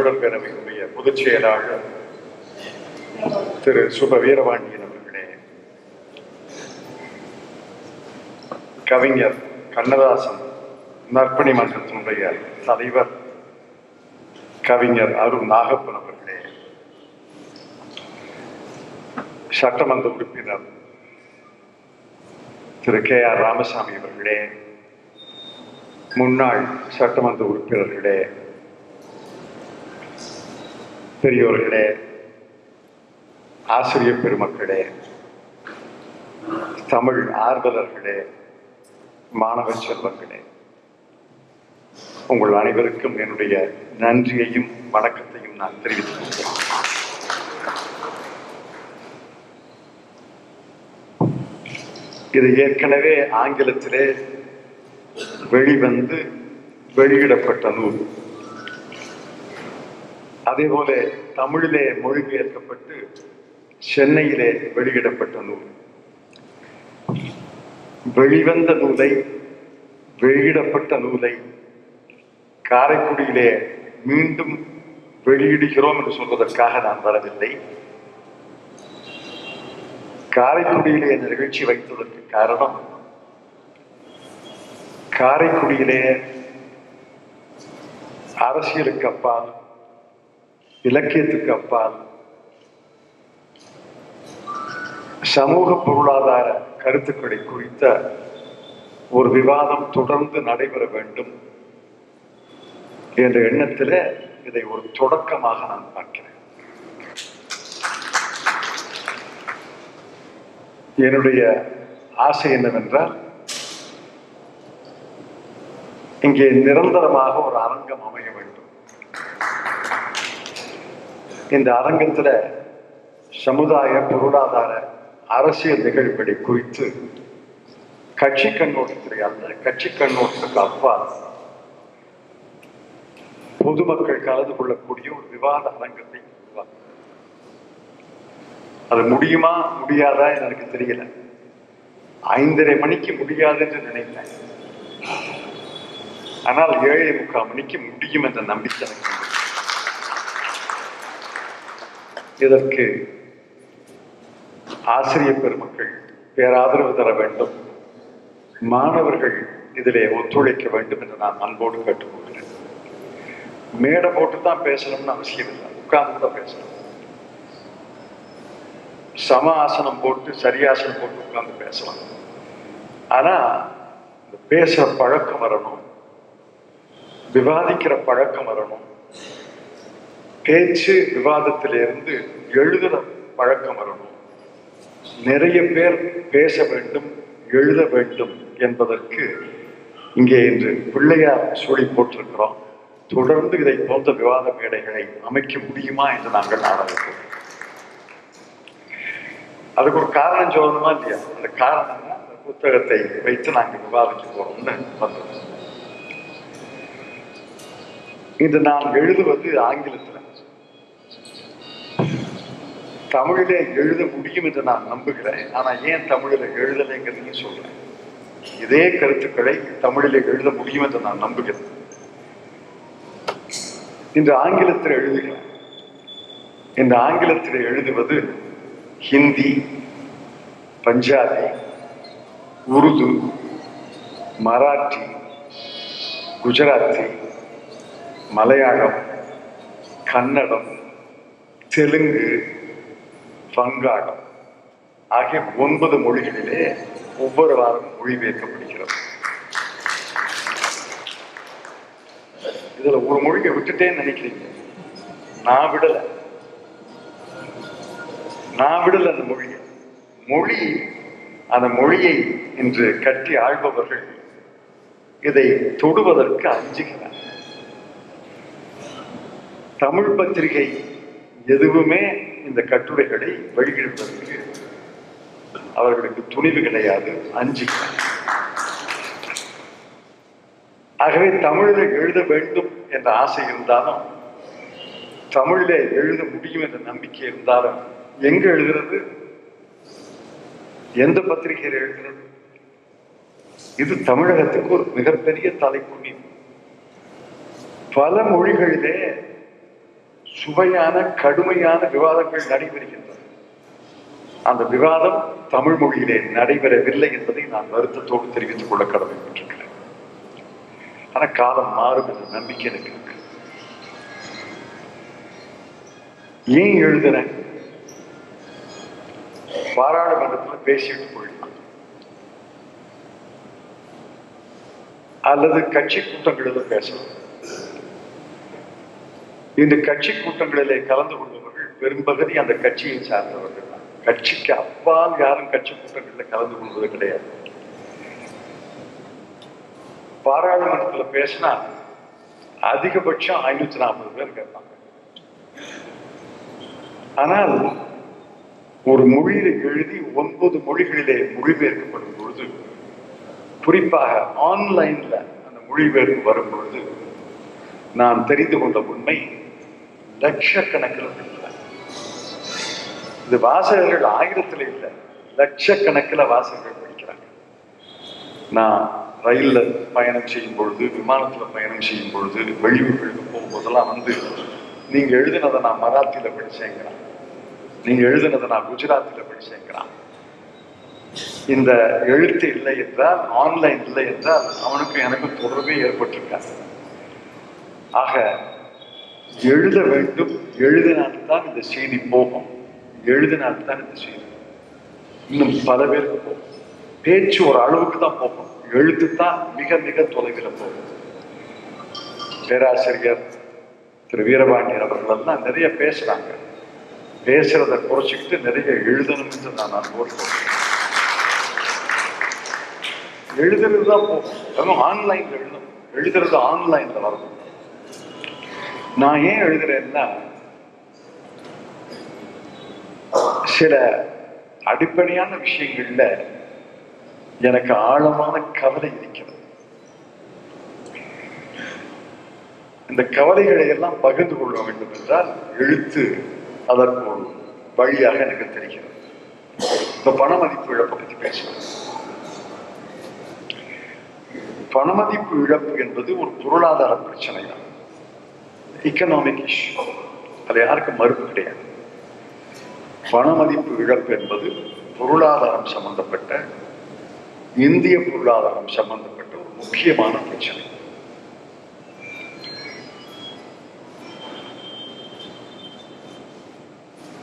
தமிழர் பேரவையினுடைய பொதுச் செயலாளர் திரு சுப வீரபாண்டியன் அவர்களே கவிஞர் கண்ணதாசன் நற்பணி மன்றத்தினுடைய தலைவர் கவிஞர் அருண் நாகப்பன் அவர்களே சட்டமன்ற உறுப்பினர் திரு கே ஆர் ராமசாமி அவர்களே முன்னாள் சட்டமன்ற உறுப்பினர்களே பெரியோர்களே ஆசிரியர் பெருமக்களே தமிழ் ஆர்வலர்களே மாணவ செல்வங்களே உங்கள் அனைவருக்கும் என்னுடைய நன்றியையும் வணக்கத்தையும் நான் தெரிவித்துக் கொள்கிறேன். இது ஏற்கனவே ஆங்கிலத்திலே வெளிவந்து வெளியிடப்பட்ட நூல். அதே போல தமிழிலே மொழிபெயர்க்கப்பட்டு சென்னையிலே வெளியிடப்பட்ட நூல். வெளிவந்த நூலை வெளியிடப்பட்ட நூலை காரைக்குடியிலே மீண்டும் வெளியிடுகிறோம் என்று சொல்வதற்காக நான் வரவில்லை. காரைக்குடியிலே இந்த நிகழ்ச்சி வைத்ததற்கு காரணம் காரைக்குடியிலே அரசியலுக்கு அப்பால் இலக்கியத்துக்கு அப்பால். சமூக பொருளாதார கருத்துக்களை குறித்த ஒரு விவாதம் தொடர்ந்து நடைபெற வேண்டும் என்ற எண்ணத்தில் இதை ஒரு தொடக்கமாக நான் பார்க்கிறேன். என்னுடைய ஆசை என்னவென்றால் இங்கே நிரந்தரமாக ஒரு அரங்கம் அமைய வேண்டும். இந்த அரங்கத்துல சமுதாய பொருளாதார அரசியல் நிகழ்வுகளை குறித்து கட்சி கண்ணோட்டத்தில் அல்ல கட்சி கண்ணோட்டத்துக்கு அப்பால் பொதுமக்கள் கலந்து கொள்ளக்கூடிய ஒரு விவாத அரங்கத்தை அது முடியுமா முடியாதா எனக்கு தெரியல. ஐந்தரை மணிக்கு முடியாது என்று நினைத்தேன் ஆனால் ஏழை முக்கால் மணிக்கு முடியும் என்ற நம்பிக்கை எனக்கு இதற்கு ஆசிரியர் பெருமக்கள் பேராதரவு தர வேண்டும். மாணவர்கள் இதிலே ஒத்துழைக்க வேண்டும் என்று நான் அன்போடு கேட்டுக்கொள்கிறேன். மேடை போட்டு தான் பேசணும்னு அவசியம் இல்லை. உட்கார்ந்து தான் பேசணும். சம ஆசனம் போட்டு சரியாசனம் போட்டு உட்கார்ந்து பேசலாம். ஆனா இந்த பேசுற பழக்கம் வரணும். விவாதிக்கிற பழக்கம் வரணும். பேச்சு விவாதத்திலிருந்து எழுதுற பழக்கம் வரணும். நிறைய பேர் பேச வேண்டும் எழுத வேண்டும் என்பதற்கு இங்கே இன்று பிள்ளையார் சூழி போட்டிருக்கிறோம். தொடர்ந்து இதை போன்ற விவாத மேடைகளை அமைக்க முடியுமா என்று நாங்கள் ஆரம்பிக்கிறோம் அதுக்கு ஒரு காரணம் சொல்லணுமா இல்லையா? அந்த காரணம் தான் அந்த புத்தகத்தை வைத்து நாங்கள் விவாதிக்க போறோம்னு வந்தோம். இது நான் எழுதுவது ஆங்கிலத்தில் தமிழில் எழுத முடியும் என்று நான் நம்புகிறேன். ஆனால் ஏன் தமிழில் எழுதலைங்கிறதையும் சொல்கிறேன் இதே கருத்துக்களை தமிழில் எழுத முடியும் என்று நான் நம்புகிறேன். இன்று ஆங்கிலத்தில் எழுதுகிறேன். இந்த ஆங்கிலத்தில் எழுதுவது ஹிந்தி பஞ்சாபி உருது மராட்டி குஜராத்தி மலையாளம் கன்னடம் தெலுங்கு வங்காளம் ஆகிய ஒன்பது மொழிகளிலே ஒவ்வொரு வாரம் மொழிபெயர்க்கப்படுகிறது. இதுல ஒரு மொழியை விட்டுட்டேன்னு நினைக்கிறீங்க? நான் விடல. நான் விடல அந்த மொழியை. மொழி அந்த மொழியை இன்று கட்டி ஆழ்பவர்கள் இதை தொடுவதற்கு அஞ்சுகிறார். தமிழ் பத்திரிகை எதுவுமே இந்த கட்டுரைகளை வெளியிடுவதற்கு அவர்களுக்கு துணிவு கிடையாது அஞ்சுகிறார் ஆகவே தமிழில் எழுத வேண்டும் என்ற ஆசை இருந்தாலும் தமிழிலே எழுத முடியும் என்ற நம்பிக்கை இருந்தாலும் எங்க எழுதுறது எந்த பத்திரிகையில் எழுதுறது இது தமிழகத்துக்கு ஒரு மிகப்பெரிய தலைக்குனி பல மொழிகளிலே சுவையான கடுமையான விவாதங்கள் நடைபெறுகின்றன. அந்த விவாதம் தமிழ் மொழியிலே நடைபெறவில்லை என்பதை நான் வருத்தத்தோடு தெரிவித்துக் கொள்ள கடமைப்பட்டிருக்கிறேன். ஆனா காலம் மாறும் என்ற நம்பிக்கை எனக்கு இருக்கு. ஏன் எழுதுனேன் பாராளுமன்றத்தில் பேசிட்டு போயிடலாம் அல்லது கட்சி கூட்டங்களிலும் பேசலாம் இந்த கட்சி கூட்டங்களிலே கலந்து கொள்பவர்கள் பெரும்பகுதி அந்த கட்சியை சார்ந்தவர்கள் தான். கட்சிக்கு அப்பால் யாரும் கட்சி கூட்டங்களில் கலந்து கொள்வது கிடையாது. பாராளுமன்றத்துல பேசினா அதிகபட்சம் ஐநூத்தி நாற்பது பேர் கேட்பாங்க. ஆனால் ஒரு மொழியில எழுதி ஒன்பது மொழிகளிலே மொழிபெயர்க்கப்படும் பொழுது குறிப்பாக ஆன்லைன்ல அந்த மொழிபெயர்ப்பு வரும் பொழுது நான் தெரிந்து கொண்ட உண்மை லட்சக்கணக்கில் இருக்கிறார் இது வாசகர்கள் ஆயிரத்துல இல்லை. லட்சக்கணக்கில் வாசகர்கள் படிக்கிறாங்க. நான் ரயிலில் பயணம் செய்யும் பொழுது விமானத்தில் பயணம் செய்யும் பொழுது வெளியூர்களுக்கு போகும்போதெல்லாம் வந்து நீங்கள் எழுதினதை நான் மராத்தியில் படிச்சேங்கிறான். நீங்கள் எழுதினதை நான் குஜராத்தில் படிச்சேங்கிறான். இந்த எழுத்து இல்லை என்றால் ஆன்லைன் இல்லை என்றால் அவனுக்கு எனக்கு தொடர்பே ஏற்பட்டிருக்காது. ஆக எழுத வேண்டும். எழுதினால்தான் இந்த செய்தி போகும். எழுதினால்தான் இந்த செய்தி. இன்னும் பல பேருக்கு போகும். பேச்சு ஒரு அளவுக்கு தான் போகும். எழுத்து தான் மிக மிக தொலைவில் போகும். பேராசிரியர் திரு வீரபாண்டியர் அவர்கள் நிறைய பேசுறாங்க. பேசுறத குறைச்சிக்கிட்டு நிறைய எழுதணும்னு நான் அனுபவம் எழுதுறது தான் போகும். ஆன்லைன்ல எழுதணும். எழுதுறது ஆன்லைன்ல வரணும். நான் ஏன் எழுதுறேன்னா சில அடிப்படையான விஷயங்கள்ல எனக்கு ஆழமான கவலை இருக்கிறது. இந்த கவலைகளை எல்லாம் பகிர்ந்து கொள்ள வேண்டும் என்றால் எழுத்து அதற்கு ஒரு வழியாக எனக்கு தெரிகிறது. இப்ப பண மதிப்பு இழப்பை பற்றி பேசுறேன் பணமதிப்பு இழப்பு என்பது ஒரு பொருளாதார பிரச்சனை தான் எக்கனாமிக் இஷ்யூ அது யாருக்கும் மறுப்பு கிடையாது. பணமதிப்பு இழப்பு என்பது பொருளாதாரம் சம்பந்தப்பட்ட இந்திய பொருளாதாரம் சம்பந்தப்பட்ட ஒரு முக்கியமான பிரச்சனை.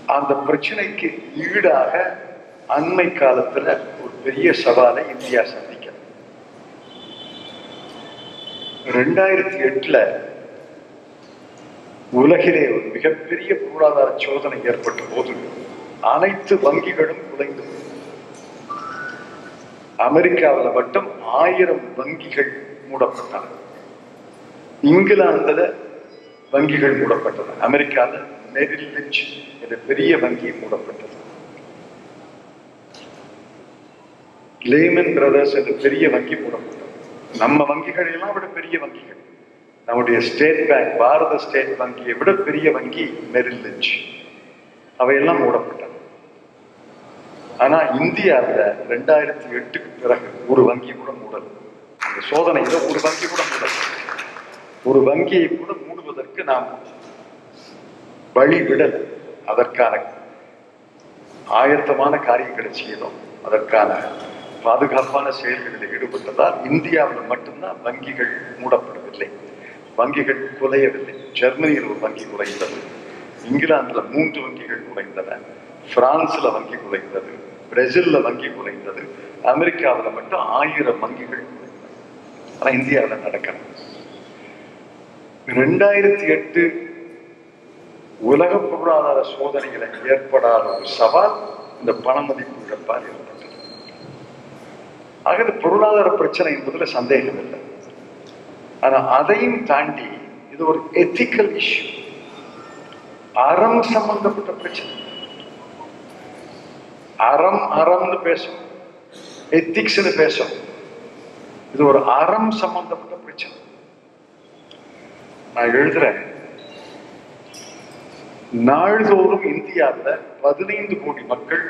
அந்த பிரச்சனைக்கு ஈடாக அண்மை காலத்துல ஒரு பெரிய சவாலை இந்தியா சந்திக்கிறது. ரெண்டாயிரத்தி எட்டுல உலகிலே ஒரு மிகப்பெரிய பொருளாதார சோதனை ஏற்பட்ட போது அனைத்து வங்கிகளும் குலைந்து அமெரிக்காவில் மட்டும் ஆயிரம் வங்கிகள் மூடப்பட்டன. இங்கிலாந்துல வங்கிகள் மூடப்பட்டன. அமெரிக்காவில் மெரில் லிஞ்ச் என்ற பெரிய வங்கி மூடப்பட்டது. லேமன் பிரதர்ஸ் என்ற பெரிய வங்கி மூடப்பட்டது. நம்ம வங்கிகள் எல்லாம் விட பெரிய வங்கிகள். நம்முடைய ஸ்டேட் பேங்க் பாரத ஸ்டேட் வங்கியை விட பெரிய வங்கி மெரில் லிஞ்ச் அவையெல்லாம் மூடப்பட்டன. ஆனா இந்தியாவில் ரெண்டாயிரத்தி எட்டுக்கு பிறகு ஒரு வங்கி கூட மூடல். அந்த சோதனையில ஒரு வங்கி கூட மூடல். ஒரு வங்கியை கூட மூடுவதற்கு நாம் வழி விடல் அதற்கான ஆயத்தமான காரியங்களை செய்யணும் அதற்கான பாதுகாப்பான செயல்களில் ஈடுபட்டதால் இந்தியாவில் மட்டும்தான் வங்கிகள் மூடப்படவில்லை. வங்கிகள் குலையவில்லை. ஜெர்மனியில் ஒரு வங்கி குலைந்தது. இங்கிலாந்துல மூன்று வங்கிகள் குலைந்தன. பிரான்ஸ்ல வங்கி குலைந்தது. பிரேசில்ல வங்கி குலைந்தது. அமெரிக்காவில் மட்டும் ஆயிரம் வங்கிகள் ஆனா இந்தியாவில் நடக்கணும்? ரெண்டாயிரத்தி எட்டு உலக பொருளாதார சோதனைகளை ஏற்படாத ஒரு சவால் இந்த பண மதிப்பு இழப்பால் ஏற்பட்டது. ஆக பொருளாதார பிரச்சனை என்பதுல சந்தேகம் இல்லை ஆனால் அதையும் தாண்டி இது ஒரு எத்திக்கல் இஷ்யூ அறம் சம்பந்தப்பட்ட பிரச்சனை. அறம் அறம்னு பேசும் எத்திக்ஸ்னு பேசும் இது ஒரு அறம் சம்பந்தப்பட்ட பிரச்சனை. நான் எழுதுறேன். நாள்தோறும் இந்தியாவில் பதினைந்து கோடி மக்கள்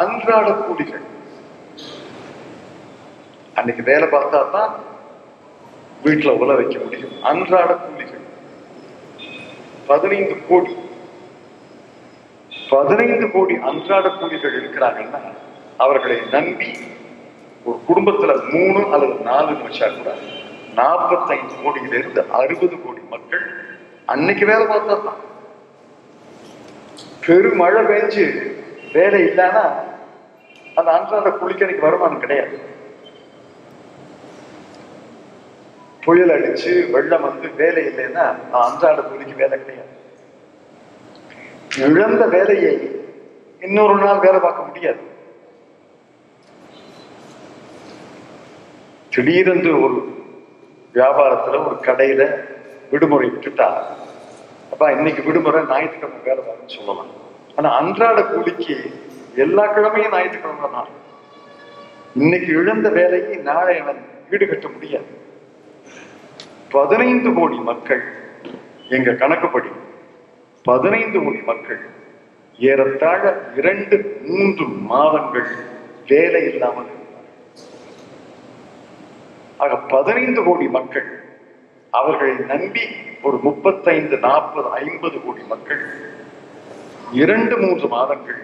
அன்றாட கூலிகள். அன்னைக்கு வேலை பார்த்தா தான் வீட்டுல உல வைக்க முடியும். அன்றாட கூலிகள் பதினைந்து கோடி. பதினைந்து கோடி அன்றாட கூலிகள் இருக்கிறாங்கன்னா அவர்களை நம்பி ஒரு குடும்பத்துல மூணு அல்லது நாலு நிமிஷம் கூட நாற்பத்தைந்து கோடியிலிருந்து அறுபது கோடி மக்கள் அன்னைக்கு வேலை பார்த்தா தான் பெருமழை பெஞ்சு வேலை இல்லைன்னா அந்த அன்றாட கூலிக்கு அன்னைக்கு வருமானம் கிடையாது. புயல் அடிச்சு வெள்ளம் வந்து வேலை இல்லைன்னா அன்றாட கூலிக்கு வேலை கிடையாது. இழந்த வேலையை இன்னொரு நாள் வேலை பார்க்க முடியாது. திடீரென்று ஒரு வியாபாரத்துல ஒரு கடையில விடுமுறை விட்டுட்டா. அப்ப இன்னைக்கு விடுமுறை ஞாயிற்றுக்கிழமை வேலை பார்க்க சொல்லலாம். ஆனா அன்றாட கூலிக்கு எல்லா கிழமையும் ஞாயிற்றுக்கிழமை தான். இன்னைக்கு இழந்த வேலையை நாளை அவன் ஈடுகட்ட முடியாது. பதினைந்து கோடி மக்கள். எங்க கணக்குப்படி பதினைந்து கோடி மக்கள். ஏறத்தாழ இரண்டு மூன்று மாதங்கள் வேலை இல்லாமல் ஆக பதினைந்து கோடி மக்கள் அவர்களை நம்பி ஒரு முப்பத்தைந்து நாற்பது ஐம்பது கோடி மக்கள் இரண்டு மூன்று மாதங்கள்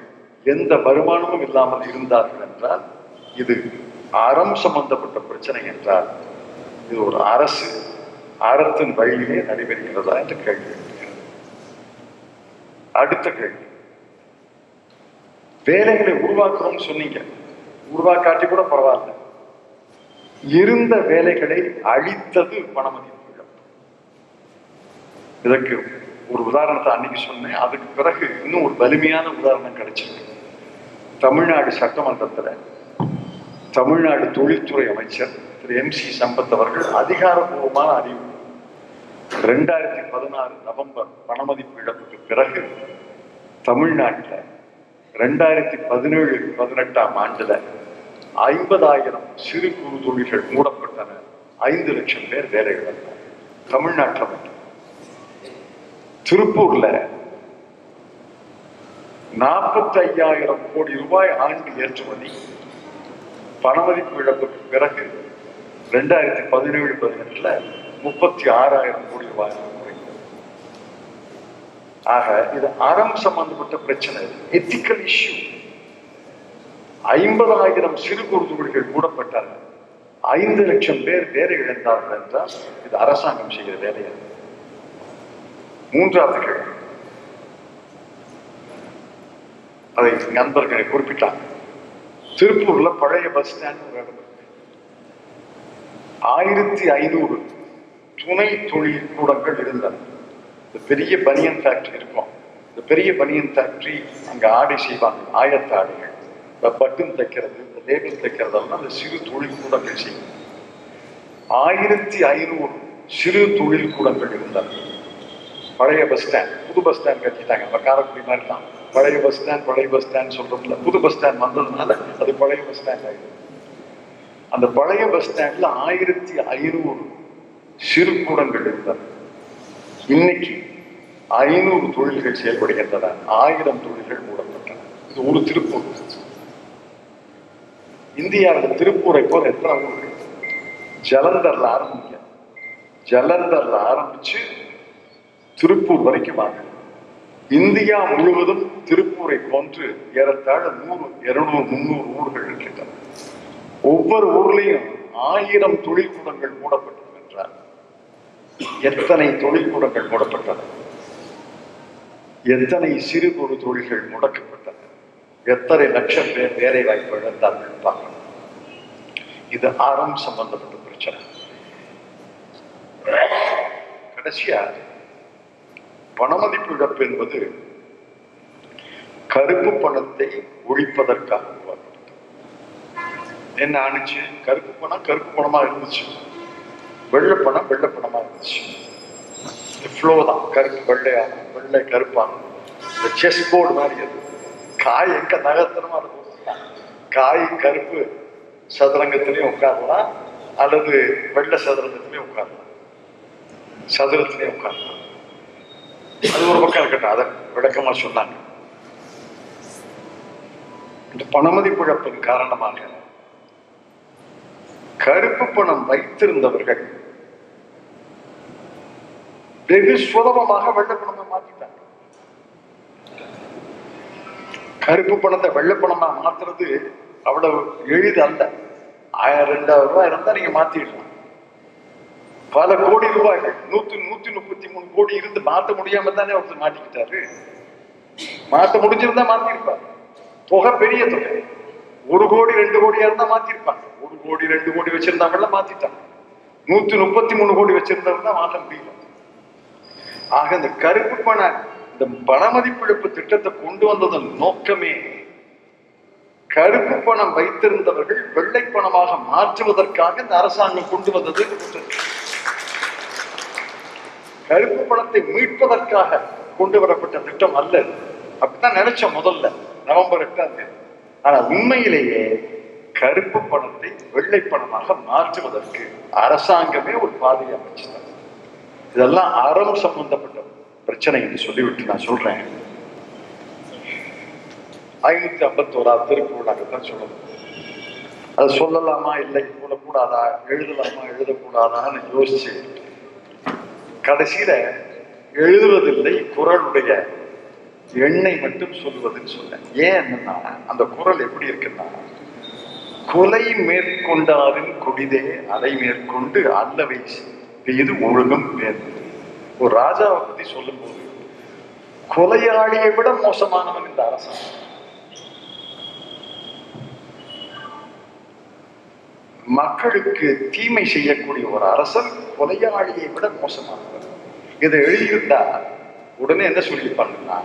எந்த வருமானமும் இல்லாமல் இருந்தார்கள் என்றால் இது அறம் சம்பந்தப்பட்ட பிரச்சனை என்றால் இது ஒரு அரசு அறத்தின் வழியிலே நடைபெறுகிறதா என்ற கேள்வி. அடுத்த கேள்வி. வேலைகளை உருவாக்குறோம்னு சொன்னீங்க. உருவாக்காட்டி கூட பரவாயில்ல. இருந்த வேலைகளை அழித்தது பணமதிப்பு இதற்கு ஒரு உதாரணத்தை அன்னைக்கு சொன்னேன். அதுக்கு பிறகு இன்னும் ஒரு வலிமையான உதாரணம் கிடைச்சிருக்கு. தமிழ்நாடு சட்டமன்றத்துல தமிழ்நாடு தொழில்துறை அமைச்சர் திரு எம் சி சம்பத் அவர்கள் அதிகாரப்பூர்வமான அறிவிப்பு ரெண்டாயிரத்தி பதினாறு நவம்பர் பணமதிப்பு இழப்புக்கு பிறகு தமிழ்நாட்டில் ரெண்டாயிரத்தி பதினேழு பதினெட்டாம் ஆண்டுல ஐம்பதாயிரம் சிறு குறு தொழில்கள் மூடப்பட்டன. ஐந்து லட்சம் பேர் வேலை இழந்தார் தமிழ்நாட்டில் மட்டும். திருப்பூர்ல நாற்பத்தி ஐயாயிரம் கோடி ரூபாய் ஆண்டு ஏற்றுமதி பணமதிப்பு இழப்புக்கு பிறகு ரெண்டாயிரத்தி பதினேழு பதினெட்டுல முப்பத்தி ஆறாயிரம் கோடி ரூபாய் குறைந்தது ஆக இது அறம் சம்பந்தப்பட்ட பிரச்சனை. எத்திக்கல் இஷ்யூ ஐம்பதாயிரம் சிறு குறு தொழில்கள் மூடப்பட்டார்கள் ஐந்து லட்சம் பேர் வேலை இழந்தார்கள் என்றால் இது அரசாங்கம் செய்கிற வேலையா? மூன்றாவது கேள்வி. அதை நண்பர்களை குறிப்பிட்டாங்க திருப்பூர்ல பழைய பஸ் ஸ்டாண்ட் ஒரு இடம் இருக்கு ஆயிரத்தி ஐநூறு துணை தொழில் கூடங்கள் இருந்தன இந்த பெரிய பனியன் ஃபேக்டரி இருக்கும். இந்த பெரிய பனியன் ஃபேக்டரி அங்க ஆடை செய்வாங்க ஆயத்த ஆடைகள். இந்த பட்டன் தைக்கிறது இந்த லேபிள் தைக்கிறதெல்லாம் அந்த சிறு தொழில் கூடங்கள் செய்யும். ஆயிரத்தி ஐநூறு சிறு தொழில் கூடங்கள் இருந்தன பழைய பஸ் ஸ்டாண்ட் புது பஸ் ஸ்டாண்ட் கட்டிட்டாங்க. நம்ம காரக்குடி மாதிரி தான் பழைய பஸ் ஸ்டாண்ட் பழைய பஸ் ஸ்டாண்ட் சொல்றோம்ல. புது பஸ் ஸ்டாண்ட் வந்ததுனால அது பழைய பஸ் ஸ்டாண்ட் ஆயிடுது அந்த பழைய பஸ் ஸ்டாண்ட்ல ஆயிரத்தி ஐநூறு சிறு கூடங்கள் இன்னைக்கு ஐநூறு தொழில்கள் செயல்படுகின்றன. ஆயிரம் தொழில்கள் மூடப்பட்டன. இது ஒரு திருப்பூர். இந்தியாவில் திருப்பூரை போல எத்தனை ஊர்கள் ஜலந்தர்ல ஆரம்பிக்க. ஜலந்தர்ல ஆரம்பிச்சு திருப்பூர் வரைக்கும் வாங்க. இந்தியா முழுவதும் திருப்பூரை போன்று ஏறத்தாழ நூறு இருநூறு முந்நூறு ஊர்கள் இருக்கின்றன. ஒவ்வொரு ஊர்லேயும் ஆயிரம் தொழில்கூடங்கள் மூடப்பட்டிருக்கின்றன. எத்தனை தொழிற்கூடங்கள் மூடப்பட்டன எத்தனை சிறு குறு தொழில்கள் முடக்கப்பட்டன? எத்தனை லட்சம் பேர் வேலை வாய்ப்பு இழந்தார்கள் பார்க்கணும். இது ஆரம்ப சம்பந்தப்பட்ட பிரச்சனை. கடைசியா பணமதிப்பு இழப்பு என்பது கருப்பு பணத்தை ஒழிப்பதற்காக உருவாக்கப்பட்டது. என்ன ஆணுச்சு? கருப்பு பணம் கருப்பு பணமா இருந்துச்சு. வெள்ளைப்பணம் வெள்ளை பணமா இருந்துச்சு ஃப்ளோ தான். கருப்பு வெள்ளையாக வெள்ளை கருப்பா. இந்த செஸ் போர்டு மாதிரி அது. காய் எங்க நகர்த்தனமா இருக்கும் காய் கருப்பு சதுரங்கத்திலையும் உட்காரலாம். அல்லது வெள்ளை சதுரங்கத்திலையும் உட்காரலாம். சதுரத்திலையும் உட்காரலாம். அது ஒரு பக்கம் இருக்கட்டும். அதை விளக்கமா சொன்னாங்க. இந்த பணமதிப்புழப்பின் காரணமாக கருப்பு பணம் வைத்திருந்தவர்கள் வெகு சுலபமாக வெள்ளை மாத்திட்டாங்க. கருப்பு பணத்தை வெள்ளை பணமா மாத்துறது அவ்வளவு எளிது அல்ல. ஆயிரம் ரெண்டாயிரம் ரூபாய் இருந்தா நீங்க மாத்திடலாம். பல கோடி ரூபாய்கள் நூத்தி நூத்தி முப்பத்தி மூணு கோடி இருந்து மாத்த முடியாம தானே ஒருத்தர் மாட்டிக்கிட்டாரு. மாத்த முடிஞ்சிருந்தா மாத்திருப்பார். தொகை பெரிய தொகை. ஒரு கோடி ரெண்டு கோடியா இருந்தா மாத்திருப்பாங்க. ஒரு கோடி ரெண்டு கோடி வச்சிருந்தாங்கல்ல மாத்திட்டாங்க. நூத்தி முப்பத்தி மூணு கோடி வச்சிருந்தவங்க தான் மாற்ற முடியல. ஆக இந்த கருப்பு பண இந்த பணமதிப்பிழப்பு திட்டத்தை கொண்டு வந்ததன் நோக்கமே கருப்பு பணம் வைத்திருந்தவர்கள் வெள்ளை பணமாக மாற்றுவதற்காக இந்த அரசாங்கம் கொண்டு வந்தது கருப்பு பணத்தை மீட்பதற்காக கொண்டு வரப்பட்ட திட்டம் அல்ல. அப்படித்தான் நினைச்சோம் முதல்ல நவம்பர் எட்டாம் தேதி. ஆனா உண்மையிலேயே கருப்பு பணத்தை வெள்ளை பணமாக மாற்றுவதற்கு அரசாங்கமே ஒரு பாதையை அமைச்சுதான். இதெல்லாம் அறம் சம்பந்தப்பட்ட பிரச்சனை என்று சொல்லிவிட்டு நான் சொல்றேன். ஐநூத்தி ஐம்பத்தோராவது திருக்குறளாகத்தான் சொல்லணும். அது சொல்லலாமா இல்லை சொல்லக்கூடாதா எழுதலாமா எழுதக்கூடாதான்னு யோசிச்சு கடைசியில எழுதுவதில்லை குரலுடைய எண்ணை மட்டும் சொல்வதுன்னு சொன்னேன். ஏன் என்னன்னா அந்த குரல் எப்படி இருக்குன்னா கொலை மேற்கொண்டாரின் கொடிதே அதை மேற்கொண்டு அல்லவை இது ஒழுகும் வேறு ஒரு ராஜாவை பத்தி சொல்லும்போது கொலையாளியை விட மோசமானவன் இந்த அரசாங்கம். மக்களுக்கு தீமை செய்யக்கூடிய ஒரு அரசன் கொலையாளியை விட மோசமானவர் இதை எழுதியிருந்தா உடனே என்ன சொல்லியிருப்பாங்கன்னா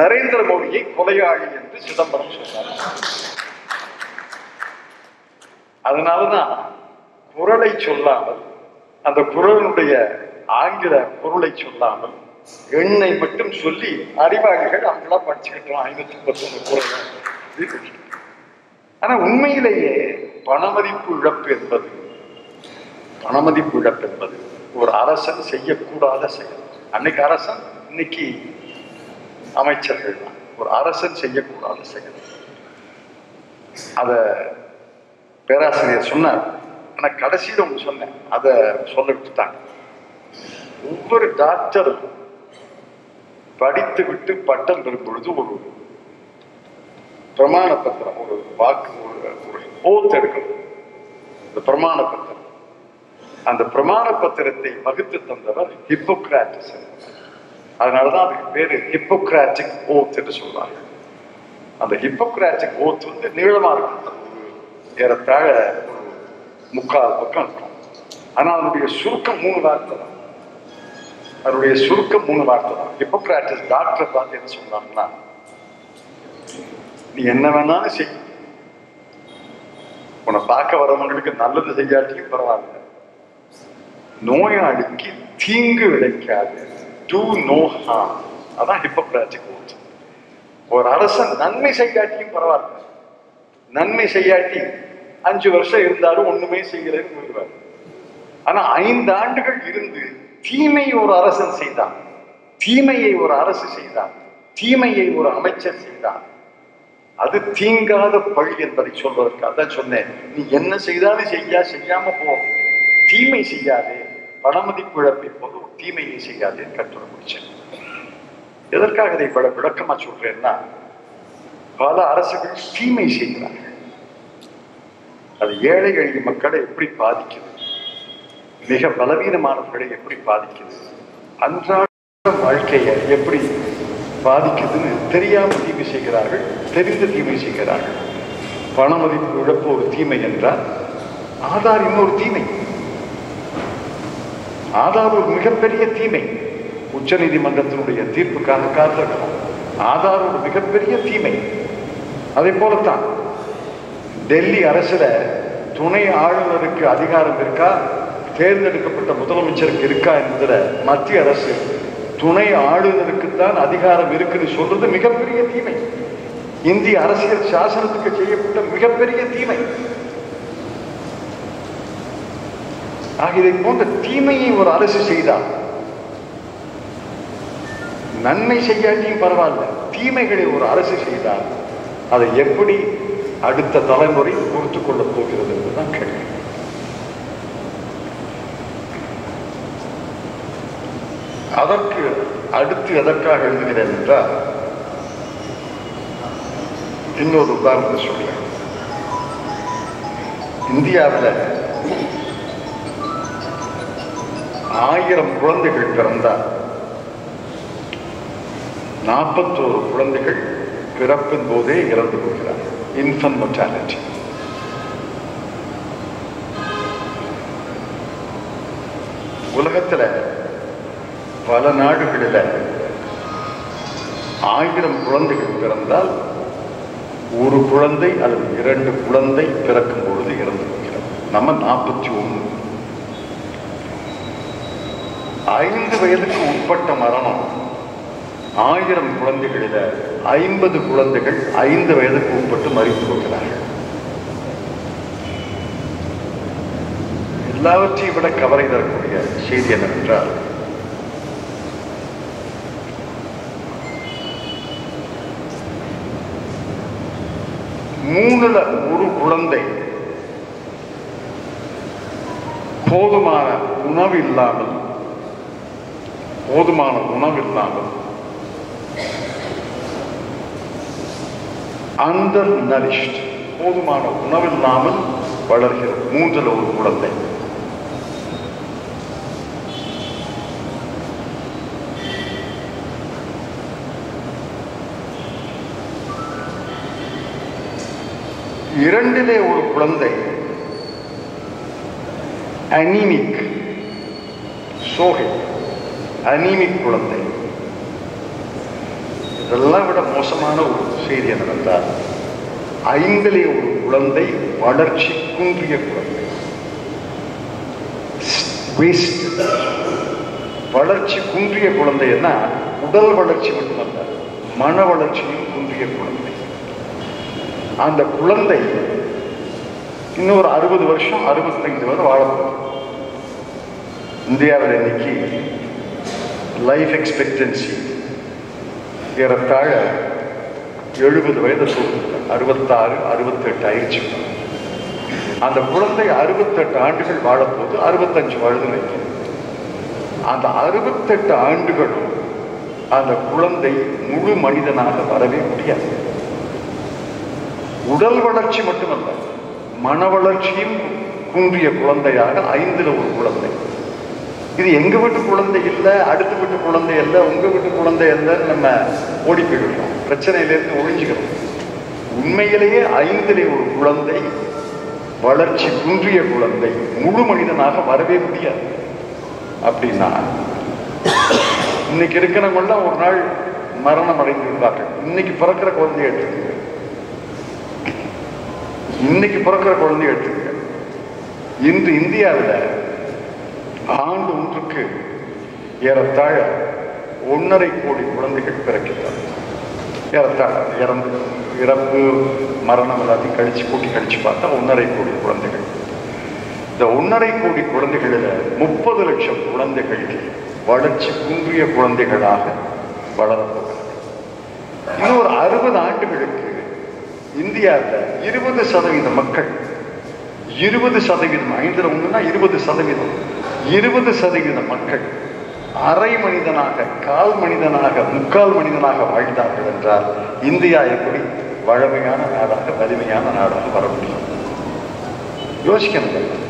நரேந்திர மோடியை கொலையாளி என்று சிதம்பரம் சொன்னார். அதனாலதான் குரலை சொல்லாமல் அந்த குரலுடைய ஆங்கில பொருளை சொல்லாமல் எண்ணை மட்டும் சொல்லி அறிவாளிகள் அவங்களா படிச்சுக்கிட்டோம் ஐநூத்தி பத்தொன்பது குரல் ஆனா உண்மையிலேயே பணமதிப்பு இழப்பு என்பது பணமதிப்பு இழப்பு என்பது ஒரு அரசன் செய்யக்கூடாத செயல். அன்னைக்கு அரசன் இன்னைக்கு அமைச்சர்கள் தான். ஒரு அரசன் செய்யக்கூடாத செயல். அத பேராசிரியர் சொன்னார். ஆனால் கடைசியில் ஒன்று சொன்னேன். அதை சொல்ல விட்டுட்டாங்க. ஒவ்வொரு டாக்டரும் படித்து விட்டு பட்டம் பெறும் பொழுது ஒரு பிரமாண பத்திரம் ஒரு வாக்கு ஒரு ஒரு எடுக்கணும். இந்த பிரமாண பத்திரம் அந்த பிரமாண பத்திரத்தை வகுத்து தந்தவர் ஹிப்போக்ராட்டிஸ் அதனாலதான் அதுக்கு பேரு ஹிப்போக்ராட்டிக் ஓத் என்று சொல்றாங்க. அந்த ஹிப்போக்ராட்டிக் ஓத் வந்து நீளமா இருக்கும். ஏறத்தாழ முக்கால் பக்கம் இருக்கும். ஆனா அதனுடைய சுருக்கம் மூணு வார்த்தை தான். அதனுடைய சுருக்கம் மூணு வார்த்தை தான். ஹிப்போக்ராட்டிஸ் டாக்டர் பார்த்து என்ன சொன்னாங்கன்னா நீ என்ன வேணாலும் செய். உன்னை பார்க்க வரவங்களுக்கு நல்லது செய்யாட்டியும் பரவாயில்ல. நோயாளிக்கு தீங்கு விளைக்காது டூ நோ ஹார்ம் அதான் ஹிப்போக்ராட்டிக் ஓட் ஒரு அரசன் நன்மை செய்யாட்டியும் பரவாயில்ல. நன்மை செய்யாட்டி அஞ்சு வருஷம் இருந்தாலும் ஒண்ணுமே செய்யலன்னு சொல்லுவார். ஆனா ஐந்து ஆண்டுகள் இருந்து தீமை ஒரு அரசன் செய்தான். தீமையை ஒரு அரசு செய்தான். தீமையை ஒரு அமைச்சர் செய்தான். அது தீங்காத பழி என்பதை சொல்வதற்கு அதான் சொன்னேன். நீ என்ன செய்தாலும் செய்யா செய்யாம போ. தீமை செய்யாதே. பணமதி குழப்பை போது தீமையை செய்யாதே கற்றுரை முடிச்சேன் எதற்காக இதை விளக்கமா சொல்றேன்னா பல அரசுகள் தீமை செய்கிறார்கள். அது ஏழை எளிய மக்களை எப்படி பாதிக்குது? மிக பலவீனமானவர்களை எப்படி பாதிக்குது? அன்றாட வாழ்க்கையை எப்படி பாதிக்குதுன்னு தெரியாம தீமை செய்கிறார்கள் தெரிந்து தீமை செய்கிறார்கள். பண மதிப்பு இழப்பு ஒரு தீமை என்றால் ஆதார் இன்னொரு தீமை. ஆதார் ஒரு மிகப்பெரிய தீமை. உச்ச நீதிமன்றத்தினுடைய தீர்ப்புக்காக காத்திருக்கிறோம். ஆதார் ஒரு மிகப்பெரிய தீமை. அதே போலத்தான் டெல்லி அரசுல துணை ஆளுநருக்கு அதிகாரம் இருக்கா? தேர்ந்தெடுக்கப்பட்ட முதலமைச்சருக்கு இருக்கா என்பதுல மத்திய அரசு துணை ஆளுநருக்குத்தான் அதிகாரம் இருக்குன்னு சொல்றது மிகப்பெரிய தீமை. இந்திய அரசியல் சாசனத்துக்கு செய்யப்பட்ட மிகப்பெரிய தீமை. இதை போன்ற தீமையை ஒரு அரசு செய்தால் நன்மை செய்யாட்டியும் பரவாயில்ல. தீமைகளை ஒரு அரசு செய்தால் அதை எப்படி அடுத்த தலைமுறை கொடுத்து கொள்ளப் போகிறது என்றுதான் கேள்வி. அதற்கு அடுத்து எதற்காக எழுதுகிறேன் என்றால் இன்னொரு உதாரணத்தை சொல்கிறேன். இந்தியாவில் ஆயிரம் குழந்தைகள் பிறந்தால் நாற்பத்தோரு குழந்தைகள் பிறப்பின் போதே இறந்து போகிறார்கள். Infant mortality. உலகத்தில் பல நாடுகளில் ஆயிரம் குழந்தைகள் பிறந்தால் ஒரு குழந்தை அல்லது இரண்டு குழந்தை பிறக்கும் பொழுது இறந்து போகிறது நம்ம நாற்பத்தி ஒன்று ஐந்து வயதுக்கு உட்பட்ட மரணம் ஆயிரம் குழந்தைகளில் ஐம்பது குழந்தைகள் ஐந்து வயதுக்கு உட்பட்டு மறித்து போகிறார்கள் எல்லாவற்றையும் விட கவலை தரக்கூடிய செய்தி என்னவென்றால் மூணுல ஒரு குழந்தை போதுமான உணவு இல்லாமல் போதுமான உணவு இல்லாமல் அண்டர் நரிஷ்ட் போதுமான உணவில்லாமல் வளர்கிறது. மூன்றில் ஒரு குழந்தை. இரண்டிலே ஒரு குழந்தை அனீமிக் சோகை. அனீமிக் குழந்தை. இதெல்லாம் விட மோசமான ஒரு செய்தி என்னவென்றால் ஐந்திலே ஒரு குழந்தை வளர்ச்சி குன்றிய குழந்தை. வளர்ச்சி குன்றிய குழந்தைன்னா உடல் வளர்ச்சி மட்டுமல்ல மன வளர்ச்சியும் குன்றிய குழந்தை. அந்த குழந்தை இன்னொரு அறுபது வருஷம் அறுபத்தைந்து வரை வாழப்படும் இந்தியாவில் இன்னைக்கு லைஃப் எக்ஸ்பெக்டன்சி ஏறத்தாழ எழுபது வயது அறுபத்தாறு அறுபத்தெட்டு ஆயிடுச்சு. அந்த குழந்தை அறுபத்தெட்டு ஆண்டுகள் வாழப்போது அறுபத்தஞ்சு வயது வைக்கும் அந்த அறுபத்தெட்டு ஆண்டுகளும் அந்த குழந்தை முழு மனிதனாக வரவே முடியாது. உடல் வளர்ச்சி மட்டுமல்ல மன வளர்ச்சியும் குன்றிய குழந்தையாக ஐந்தில் ஒரு குழந்தை. இது எங்க வீட்டு குழந்தை இல்லை அடுத்த வீட்டு குழந்தை இல்லை உங்க வீட்டு குழந்தை இல்லைன்னு நம்ம ஓடி போயிடுறோம் பிரச்சனையிலேருந்து ஒழிஞ்சுக்கிறோம். உண்மையிலேயே ஐந்திலே ஒரு குழந்தை வளர்ச்சி குன்றிய குழந்தை முழு மனிதனாக வரவே முடியாது. அப்படின்னா இன்னைக்கு இருக்கிறவங்களாம் ஒரு நாள் மரணம் அடைந்து இன்னைக்கு பிறக்கிற குழந்தைய எடுத்துக்கங்க. இன்னைக்கு பிறக்கிற குழந்தைய எடுத்துக்கங்க. இன்று இந்தியாவில் ஆண்டு ஒன்றுக்கு ஏறத்தாழ ஒன்றரை கோடி குழந்தைகள் பிறக்கிறார் ஏறத்தாழ இறந்து இறப்பு மரணம் எல்லாத்தையும் கழிச்சு கூட்டி கழிச்சு பார்த்தா ஒன்றரை கோடி குழந்தைகள். இந்த ஒன்றரை கோடி குழந்தைகளில் முப்பது லட்சம் குழந்தைகள் வளர்ச்சி குன்றிய குழந்தைகளாக வளரப்போகிறது இன்னொரு அறுபது ஆண்டுகளுக்கு இந்தியாவில் இருபது சதவீத மக்கள் இருபது சதவீதம் ஐந்துல ஒன்றுனா இருபது சதவீதம். இருபது சதவீத மக்கள் அரை மனிதனாக கால் மனிதனாக முக்கால் மனிதனாக வாழ்ந்தார்கள் என்றால் இந்தியா எப்படி வழமையான நாடாக வலிமையான நாடாக வர முடியும்? யோசிக்கணும்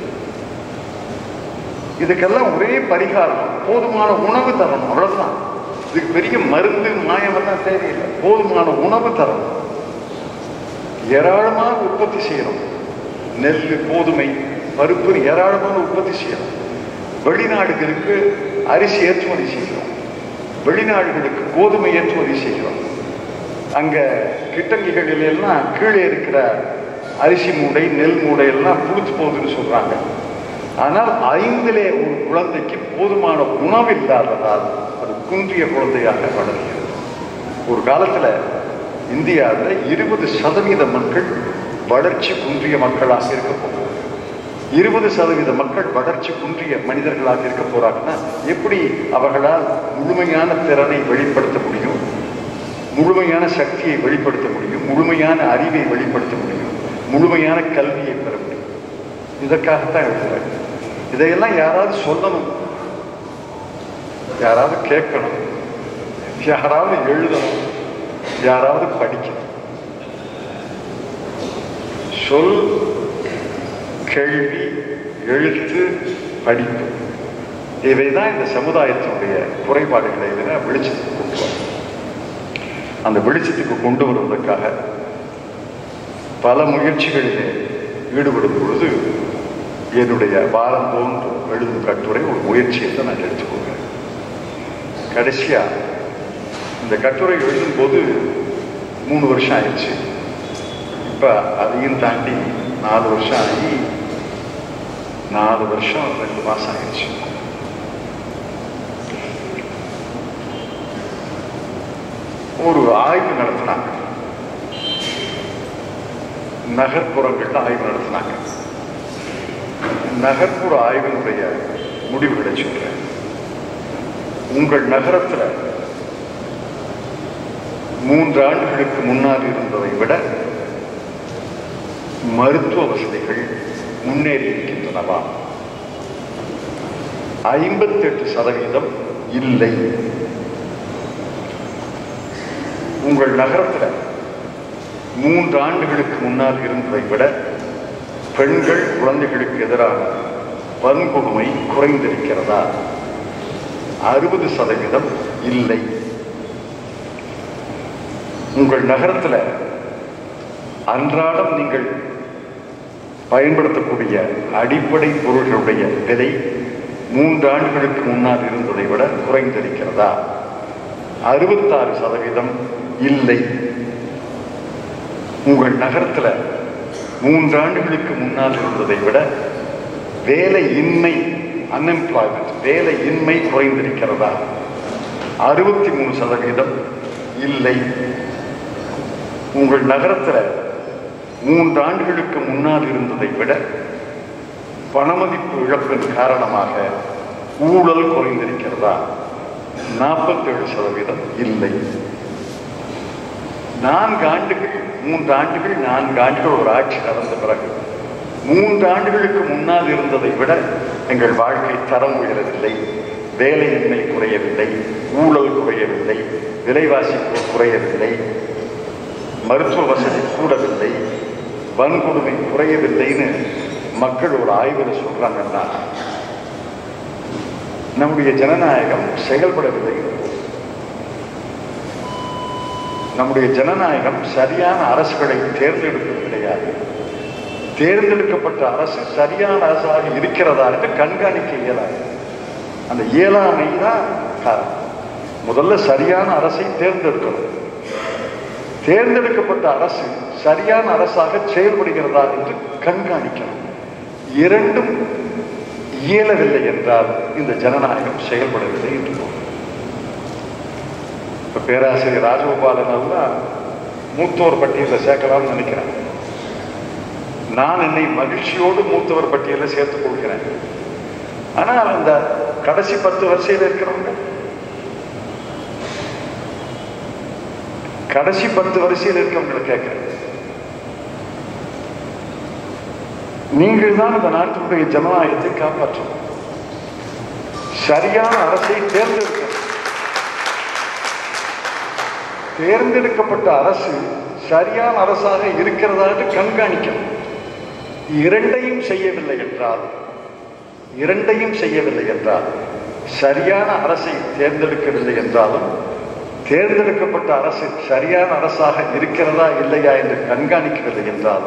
இதுக்கெல்லாம் ஒரே பரிகாரம் போதுமான உணவு தரணும் அவ்வளவுதான். இதுக்கு பெரிய மருந்து மாயமெல்லாம் தேவையில்லை. போதுமான உணவு தரணும். ஏராளமாக உற்பத்தி செய்யணும். நெல் கோதுமை பருப்பு ஏராளமான உற்பத்தி செய்யணும். வெளிநாடுகளுக்கு அரிசி ஏற்றுமதி செய்கிறோம். வெளிநாடுகளுக்கு கோதுமை ஏற்றுமதி செய்கிறோம். அங்க கிட்டங்கிகளில் எல்லாம் கீழே இருக்கிற அரிசி மூடை நெல் மூடை எல்லாம் புளிச்சு போகுதுன்னு சொல்றாங்க. ஆனால் ஐந்திலே ஒரு குழந்தைக்கு போதுமான உணவு இல்லாததால் அது குன்றிய குழந்தையாக வளர்கிறது. ஒரு காலத்துல இந்தியாவில் இருபது சதவீத மக்கள் வளர்ச்சி குன்றிய மக்களாக இருக்க இருபது சதவீத மக்கள் வளர்ச்சி குன்றிய மனிதர்களாக இருக்க போறாங்கன்னா எப்படி அவர்களால் முழுமையான திறனை வெளிப்படுத்த முடியும்? முழுமையான சக்தியை வெளிப்படுத்த முடியும்? முழுமையான அறிவை வெளிப்படுத்த முடியும்? முழுமையான கல்வியை பெற முடியும்? இதற்காகத்தான் எழுதுறாங்க இதையெல்லாம் யாராவது சொல்லணும். யாராவது கேட்கணும். யாராவது எழுதணும். யாராவது படிக்கணும். சொல் கேள்வி எழுத்து படிப்பு. இவைதான் இந்த சமுதாயத்தினுடைய குறைபாடுகளை இதில் வெளிச்சத்துக்கு கொண்டு வரும் அந்த வெளிச்சத்துக்கு கொண்டு வருவதற்காக பல முயற்சிகளிலே ஈடுபடும் பொழுது என்னுடைய வாரந்தோன்றும் எழுதும் கட்டுரை ஒரு முயற்சியை தான் நான் எடுத்துக்கொள்கிறேன் கடைசியாக இந்த கட்டுரை எழுதும்போது மூணு வருஷம் ஆயிடுச்சு. இப்போ அதையும் தாண்டி நாலு வருஷம் ஆகி நாலு வருஷம் ரெண்டு மாசம் ஆகிடுச்சு ஒரு ஆய்வு நடத்தினாங்க நகர்ப்புறங்கள்ல ஆய்வு நடத்தினாங்க நகர்ப்புற ஆய்வினுடைய முடிவுகளை சொல்றேன் உங்கள் நகரத்துல மூன்று ஆண்டுகளுக்கு முன்னால் இருந்ததை விட மருத்துவ வசதிகள் முன்னேறி இருக்கின்றனவா ஐம்பத்தெட்டு சதவீதம் இல்லை. உங்கள் நகரத்தில் மூன்று ஆண்டுகளுக்கு முன்னால் இருந்ததை விட பெண்கள் குழந்தைகளுக்கு எதிரான வன்கொடுமை குறைந்திருக்கிறதா? அறுபது சதவீதம் இல்லை. உங்கள் நகரத்தில் அன்றாடம் நீங்கள் பயன்படுத்தக்கூடிய அடிப்படை பொருள்களுடைய விலை மூன்று ஆண்டுகளுக்கு முன்னால் இருந்ததை விட குறைந்திருக்கிறதா? அறுபத்தாறு சதவீதம் இல்லை. உங்கள் நகரத்தில் மூன்று ஆண்டுகளுக்கு முன்னால் இருந்ததை விட வேலையின்மை அன்எம்ப்ளாய்மெண்ட் வேலையின்மை குறைந்திருக்கிறதா? அறுபத்தி மூணு சதவீதம் இல்லை. உங்கள் நகரத்தில் மூன்று ஆண்டுகளுக்கு முன்னால் இருந்ததை விட பணமதிப்பு இழப்பின் காரணமாக ஊழல் குறைந்திருக்கிறதா? நாற்பத்தேழு சதவீதம் இல்லை. நான்கு ஆண்டுகள் மூன்று ஆண்டுகள் நான்கு ஆண்டுகள் ஒரு ஆட்சி நடந்த பிறகு மூன்று ஆண்டுகளுக்கு முன்னால் இருந்ததை விட எங்கள் வாழ்க்கை தரம் உயரவில்லை வேலையின்மை குறையவில்லை ஊழல் குறையவில்லை விலைவாசி குறையவில்லை மருத்துவ வசதி கூடவில்லை வன்கொடுமை குறையவில்லைன்னு மக்கள் ஒரு ஆய்வில் சொல்றாங்கன்னா நம்முடைய ஜனநாயகம் செயல்படவில்லை. நம்முடைய ஜனநாயகம் சரியான அரசுகளை தேர்ந்தெடுப்பது கிடையாது. தேர்ந்தெடுக்கப்பட்ட அரசு சரியான அரசாக இருக்கிறதா என்று கண்காணிக்க இயலாது. அந்த இயலாமை தான் காரணம். முதல்ல சரியான அரசை தேர்ந்தெடுக்கணும். தேர்ந்தெடுக்கப்பட்ட அரசு சரியான அரசாக செயல்படுகிறதா என்று கண்காணிக்கணும் இரண்டும் இயலவில்லை என்றால் இந்த ஜனநாயகம் செயல்படவில்லை என்று இப்ப பேராசிரியர் ராஜகோபாலன் எல்லாம் மூத்தோர் பட்டியலில் சேர்க்கலாம்னு நினைக்கிறேன் நான் என்னை மகிழ்ச்சியோடு மூத்தவர் பட்டியலில் சேர்த்துக் கொள்கிறேன். ஆனால் அந்த கடைசி பத்து வரிசையில் இருக்கிறவங்க கடைசி பத்து வரிசையில் இருக்கவங்களை கேட்கிறேன். நீங்கள் தான் இந்த நாட்டினுடைய ஜனநாயகத்தை காப்பாற்றணும் சரியான அரசை தேர்ந்தெடுக்க. தேர்ந்தெடுக்கப்பட்ட அரசு சரியான அரசாக இருக்கிறதா என்று இரண்டையும் செய்யவில்லை என்றால் இரண்டையும் செய்யவில்லை என்றால் சரியான அரசை தேர்ந்தெடுக்கவில்லை என்றாலும் தேர்ந்தெடுக்கப்பட்ட அரசு சரியான அரசாக இருக்கிறதா இல்லையா என்று கண்காணிக்கவில்லை என்றால்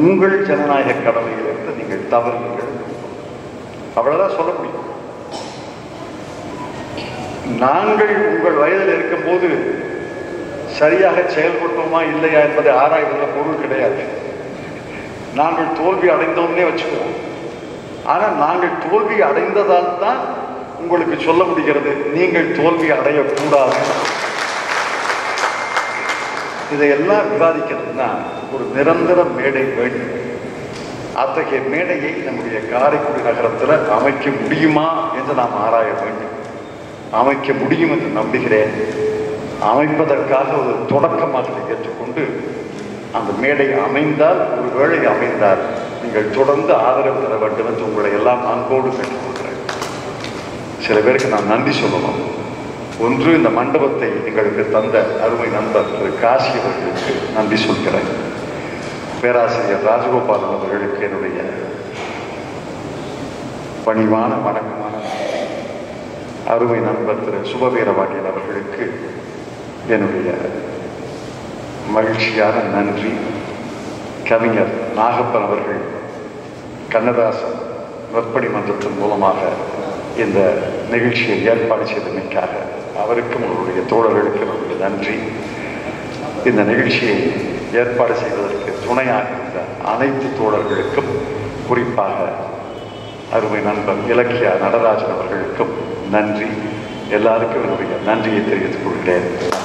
உங்கள் ஜனநாயக கடமையிலிருந்து நீங்கள் தவறுவீர்கள். அவ்வளவுதான் சொல்ல முடியும். நாங்கள் உங்கள் வயதில் இருக்கும்போது சரியாக செயல்பட்டோமா இல்லையா என்பதை ஆராய்வதில் பொருள் கிடையாது. நாங்கள் தோல்வி அடைந்தோம்னே வச்சுக்குவோம் ஆனால் நாங்கள் தோல்வி அடைந்ததால் தான் உங்களுக்கு சொல்ல முடிகிறது நீங்கள் தோல்வி அடையக்கூடாது. இதையெல்லாம் விவாதிக்கிறதுனா ஒரு நிரந்தர மேடை வேண்டும். அத்தகைய மேடையை நம்முடைய காரைக்குடி நகரத்தில் அமைக்க முடியுமா என்று நாம் ஆராய வேண்டும். அமைக்க முடியும் என்று நம்புகிறேன். அமைப்பதற்காக ஒரு தொடக்கமாக ஏற்றுக்கொண்டு அந்த மேடை அமைந்தால் ஒரு வேளை அமைந்தால் நீங்கள் தொடர்ந்து ஆதரவு தர வேண்டும் என்று உங்களை எல்லாம் அன்போடு கேட்டுக்கொள்கிறேன். சில பேருக்கு நான் நன்றி சொல்லணும். ஒன்று இந்த மண்டபத்தை எங்களுக்கு தந்த அருமை நண்பர் திரு காசி அவர்களுக்கு நன்றி சொல்கிறேன். பேராசிரியர் ராஜகோபாலன் அவர்களுக்கு என்னுடைய பணிவான வணக்கமான அருமை நண்பர் திரு சுபவீரபாண்டியன் அவர்களுக்கு என்னுடைய மகிழ்ச்சியான நன்றி. கவிஞர் நாகப்பன் அவர்கள் கண்ணதாசன் நற்பணி மன்றத்தின் மூலமாக இந்த நிகழ்ச்சியை ஏற்பாடு செய்தமைக்காக அவருக்கும் அவருடைய தோழர்களுக்கும் என்னுடைய நன்றி. இந்த நிகழ்ச்சியை ஏற்பாடு செய்வதற்கு துணையாக இருந்த அனைத்து தோழர்களுக்கும் குறிப்பாக அருமை நண்பர் இலக்கிய நடராஜன் அவர்களுக்கும் நன்றி. எல்லாருக்கும் என்னுடைய நன்றியை தெரிவித்துக் கொள்கிறேன்.